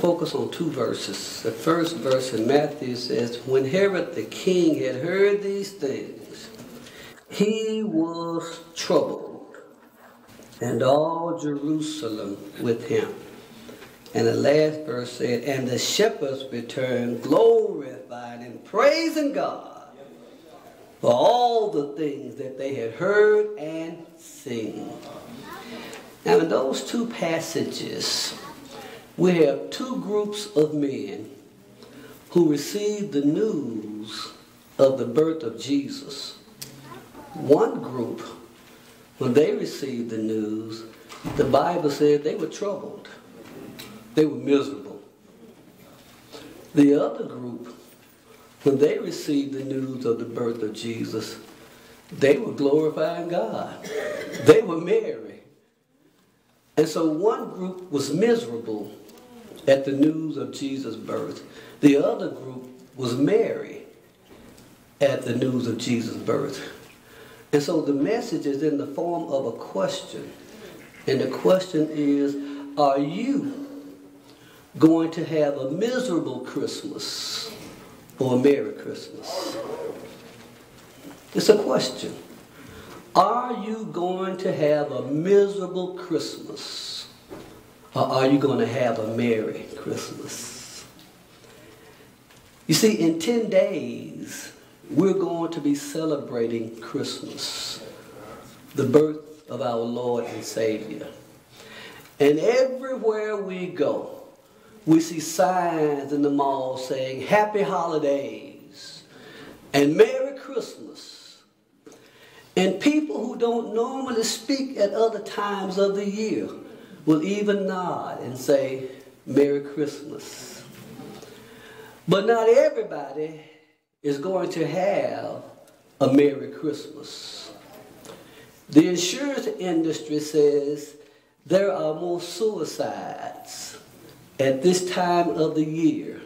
focus on two verses. The first verse in Matthew says, When Herod the king had heard these things, he was troubled, and all Jerusalem with him. And the last verse said, And the shepherds returned, glorifying and praising God for all the things that they had heard and seen. Now, in those two passages, we have two groups of men who received the news of the birth of Jesus. One group, when they received the news, the Bible said they were troubled. They were miserable. The other group, when they received the news of the birth of Jesus, they were glorifying God. They were merry. And so one group was miserable at the news of Jesus' birth. The other group was merry at the news of Jesus' birth. And so the message is in the form of a question. And the question is, are you going to have a miserable Christmas or a Merry Christmas? It's a question. Are you going to have a miserable Christmas or are you going to have a Merry Christmas? You see, in 10 days, we're going to be celebrating Christmas, the birth of our Lord and Savior. And everywhere we go, we see signs in the mall saying Happy Holidays and Merry Christmas. And people who don't normally speak at other times of the year will even nod and say Merry Christmas. But not everybody is going to have a Merry Christmas. The insurance industry says there are more suicides at this time of the year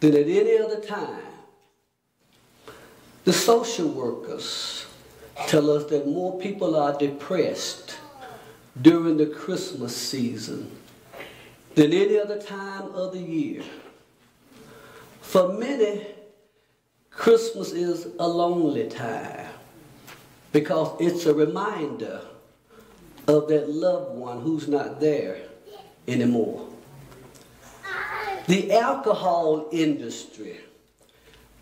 than at any other time. The social workers tell us that more people are depressed during the Christmas season than any other time of the year. For many, Christmas is a lonely time because it's a reminder of that loved one who's not there anymore. The alcohol industry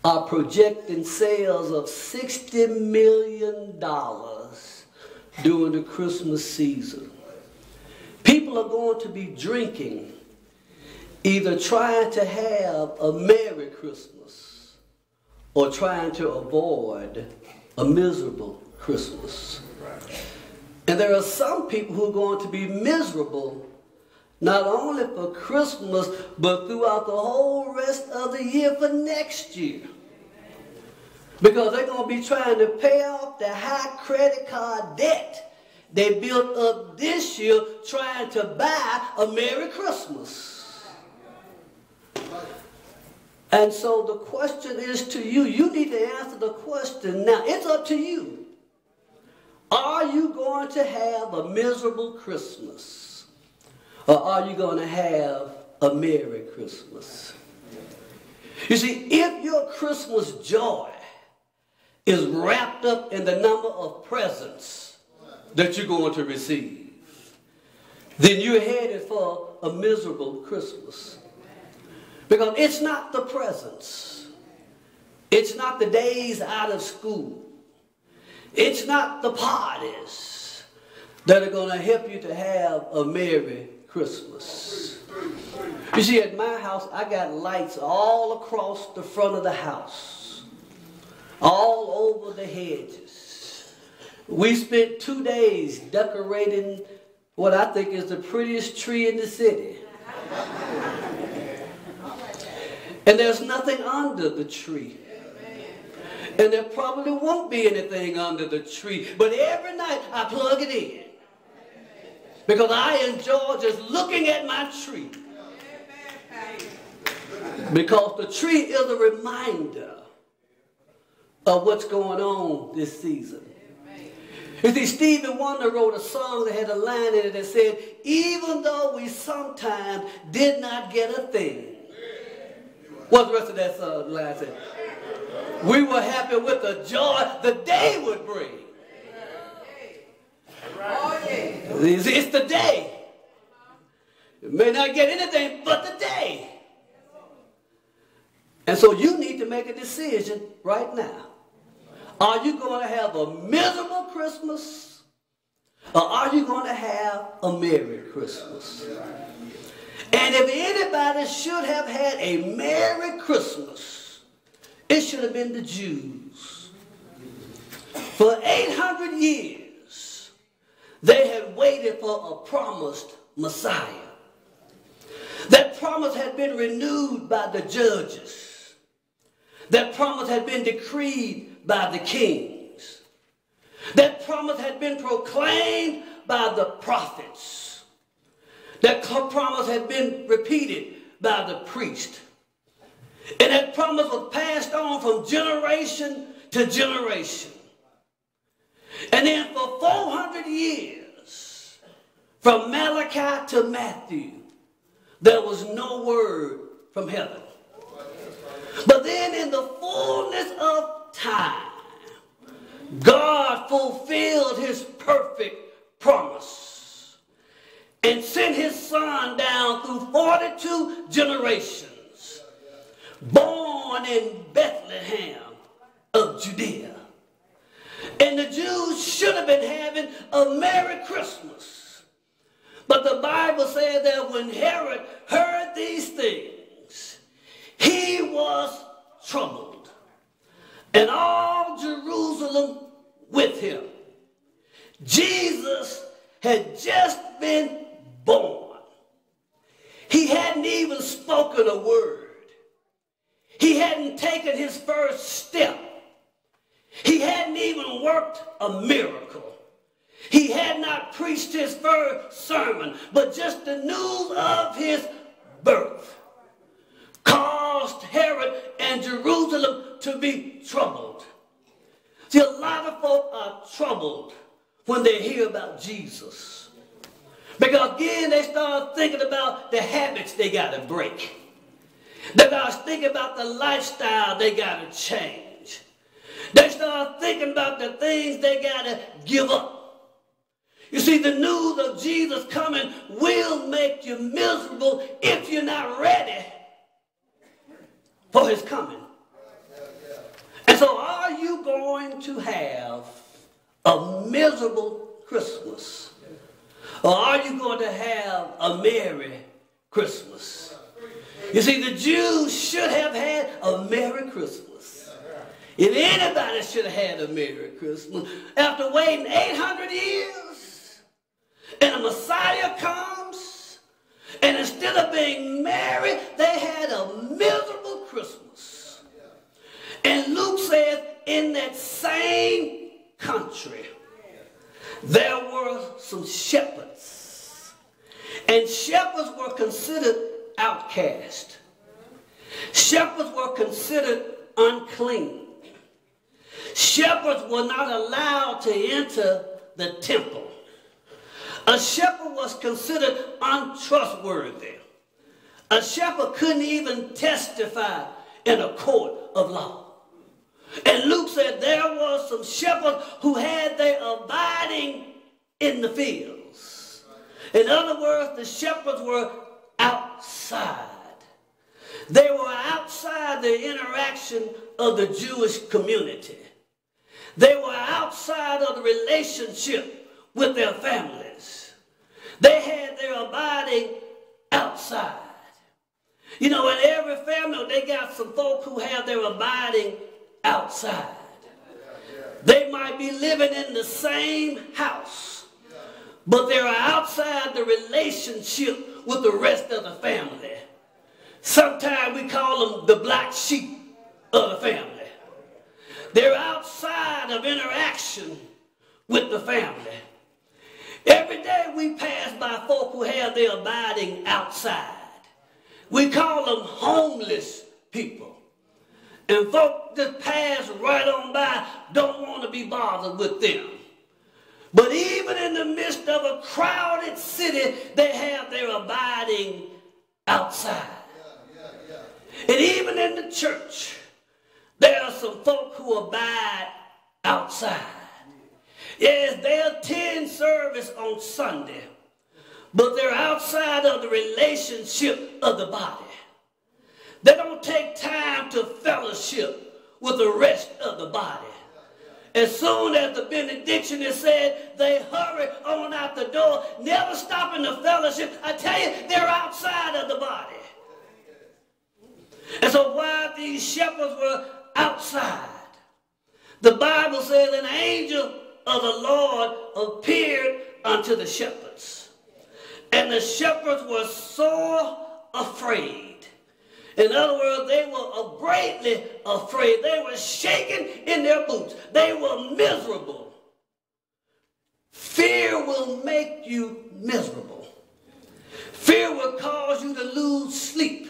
are projecting sales of $60 million during the Christmas season. People are going to be drinking, either trying to have a Merry Christmas or trying to avoid a miserable Christmas. And there are some people who are going to be miserable not only for Christmas, but throughout the whole rest of the year for next year. Because they're going to be trying to pay off the high credit card debt they built up this year trying to buy a Merry Christmas. And so the question is to you. You need to answer the question now. It's up to you. Are you going to have a miserable Christmas? Or are you going to have a Merry Christmas? You see, if your Christmas joy is wrapped up in the number of presents that you're going to receive, then you're headed for a miserable Christmas. Because it's not the presents. It's not the days out of school. It's not the parties that are going to help you to have a merry Christmas. You see, at my house, I got lights all across the front of the house, all over the hedges. We spent two days decorating what I think is the prettiest tree in the city. And there's nothing under the tree. And there probably won't be anything under the tree. But every night I plug it in. Because I enjoy just looking at my tree. Because the tree is a reminder of what's going on this season. You see, Stevie Wonder wrote a song that had a line in it that said, even though we sometimes did not get a thing. What's the rest of that song line say? We were happy with the joy the day would bring. It's the day. You may not get anything but the day. And so you need to make a decision right now. Are you going to have a miserable Christmas? Or are you going to have a Merry Christmas? And if anybody should have had a Merry Christmas, it should have been the Jews. For 800 years, they had waited for a promised Messiah. That promise had been renewed by the judges. That promise had been decreed by the kings. That promise had been proclaimed by the prophets. That promise had been repeated by the priest. And that promise was passed on from generation to generation. And then for 400 years, from Malachi to Matthew, there was no word from heaven. But then in the fullness of time, God fulfilled his perfect promise and sent his son down through 42 generations, born in Bethlehem of Judea. And the Jews should have been having a Merry Christmas. But the Bible said that when Herod heard these things, he was troubled and all Jerusalem with him. Jesus had just been born. He hadn't even spoken a word. He hadn't taken his first step. He hadn't even worked a miracle. He had not preached his first sermon, but just the news of his birth caused Herod and Jerusalem to be troubled. See, a lot of folk are troubled when they hear about Jesus. Because again, they start thinking about the habits they got to break. They start thinking about the lifestyle they got to change. They start thinking about the things they got to give up. You see, the news of Jesus coming will make you miserable if you're not ready for his coming. And so, are you going to have a miserable Christmas? Or are you going to have a merry Christmas? You see, the Jews should have had a Merry Christmas. If anybody should have had a Merry Christmas, after waiting 800 years, and a Messiah comes, and instead of being merry, they had a miserable Christmas. And Luke says, in that same country, there were some shepherds. And shepherds were considered outcast. Shepherds were considered unclean. Shepherds were not allowed to enter the temple. A shepherd was considered untrustworthy. A shepherd couldn't even testify in a court of law. And Luke said there were some shepherds who had their abiding in the fields. In other words, the shepherds were outside. They were outside the interaction of the Jewish community. They were outside of the relationship with their families. They had their abiding outside. You know, in every family, they got some folk who have their abiding outside. They might be living in the same house, but they're outside the relationship with the rest of the family. Sometimes we call them the black sheep of the family. They're outside of interaction with the family. Every day we pass by folk who have their abiding outside. We call them homeless people. And folk that pass right on by don't want to be bothered with them. But even in the midst of a crowded city, they have their abiding outside. And even in the church, there are some folk who abide outside. Yes, they attend service on Sunday, but they're outside of the relationship of the body. They don't take time to fellowship with the rest of the body. As soon as the benediction is said, they hurry on out the door, never stopping the fellowship. I tell you, they're outside of the body. And so while these shepherds were outside, the Bible says an angel of the Lord appeared unto the shepherds. And the shepherds were sore afraid. In other words, they were greatly afraid. They were shaking in their boots. They were miserable. Fear will make you miserable. Fear will cause you to lose sleep.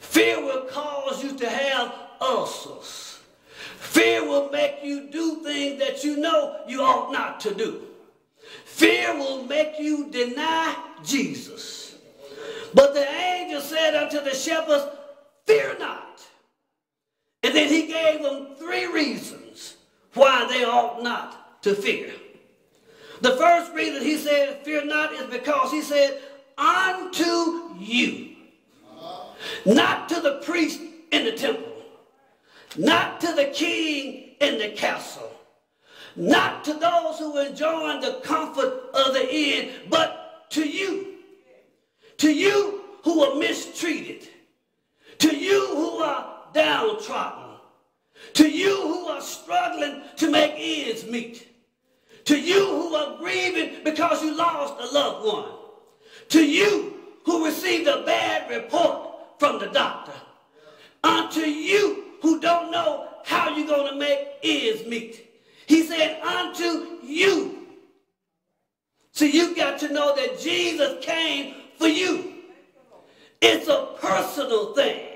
Fear will cause you to have ulcers. Fear will make you do things that you know you ought not to do. Fear will make you deny Jesus. But the angel said unto the shepherds, Fear not. And then he gave them three reasons why they ought not to fear. The first reason he said, Fear not, is because he said, Unto you not to the priest in the temple, not to the king in the castle, not to those who enjoy the comfort of the inn, but to you. To you who are mistreated, to you who are downtrodden, to you who are struggling to make ends meet, to you who are grieving because you lost a loved one, to you who received a bad report from the doctor. Unto you who don't know how you're going to make ends meet. He said, unto you. So you got to know that Jesus came for you. It's a personal thing.